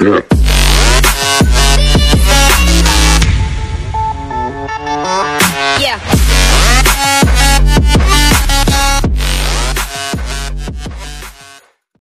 step.